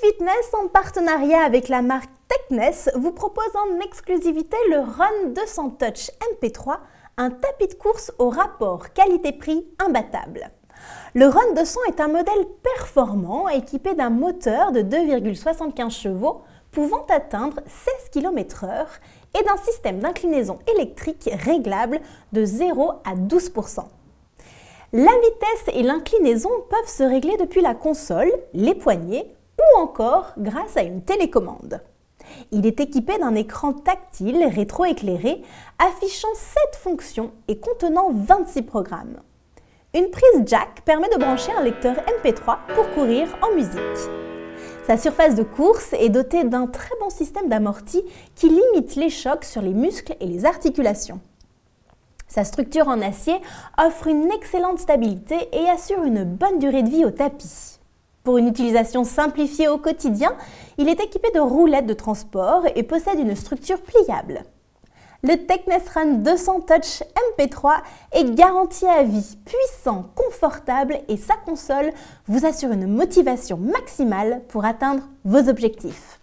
Fitness, en partenariat avec la marque Techness, vous propose en exclusivité le Run 200 Touch MP3, un tapis de course au rapport qualité-prix imbattable. Le Run 200 est un modèle performant équipé d'un moteur de 2,75 chevaux pouvant atteindre 16 km/h et d'un système d'inclinaison électrique réglable de 0 à 12% La vitesse et l'inclinaison peuvent se régler depuis la console, les poignets ou encore grâce à une télécommande. Il est équipé d'un écran tactile rétroéclairé affichant 7 fonctions et contenant 26 programmes. Une prise jack permet de brancher un lecteur MP3 pour courir en musique. Sa surface de course est dotée d'un très bon système d'amorti qui limite les chocs sur les muscles et les articulations. Sa structure en acier offre une excellente stabilité et assure une bonne durée de vie au tapis. Pour une utilisation simplifiée au quotidien, il est équipé de roulettes de transport et possède une structure pliable. Le Techness Run 200 Touch MP3 est garanti à vie, puissant, confortable et sa console vous assure une motivation maximale pour atteindre vos objectifs.